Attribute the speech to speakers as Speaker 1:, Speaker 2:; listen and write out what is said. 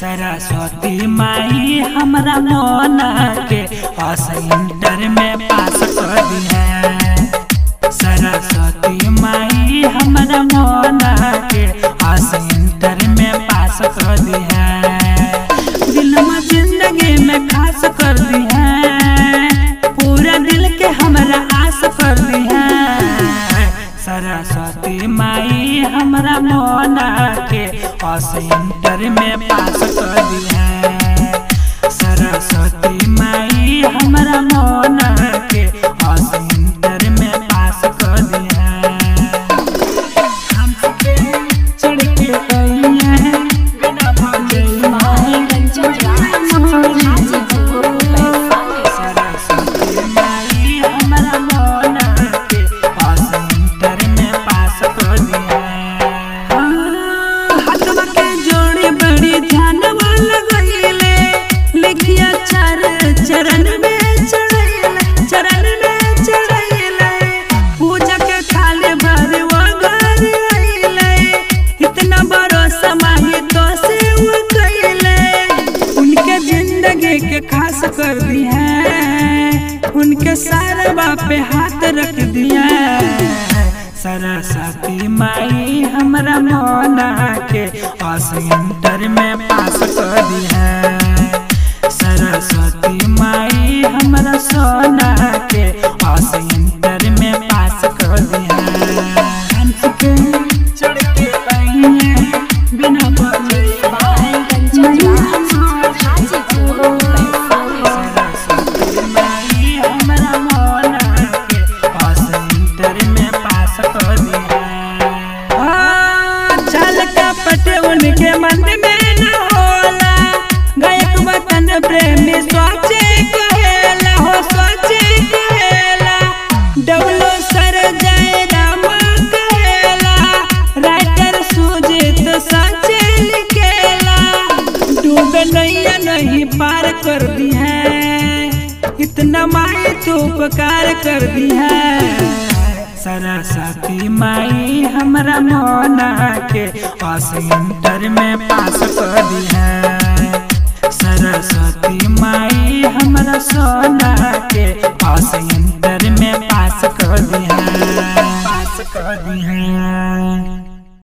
Speaker 1: सरस्वती माई हमरा मोना के पास इंटर में पास कर दी है। सरस्वती माई हमरा मोना के पास इंटर में पास कर दी भरोसा माही तो से वो उनके ज़िंदगी के खास कर दी उनके सारे बापे हाथ रख दिया सरस्वती माई हमारा मोना के इंटर में पास कर दी सरस्वती माई हमरा सोना के इंटर उनके मन में न होला। गायक वतन प्रेमी सोचे कहेला, हो सोचे कहेला। डबलो सर कहेला, राइटर सुजीत सचे लिखेला। डूबे नैया नहीं पार कर दी है, इतना माई तू उपकार कर दी है। सरस्वती माई, हमरा मोना के पास इंटर में पास कर दी है सरस्वती माई, हमरा सोना के पास इंटर में पास कर दी है। पास कर दी है।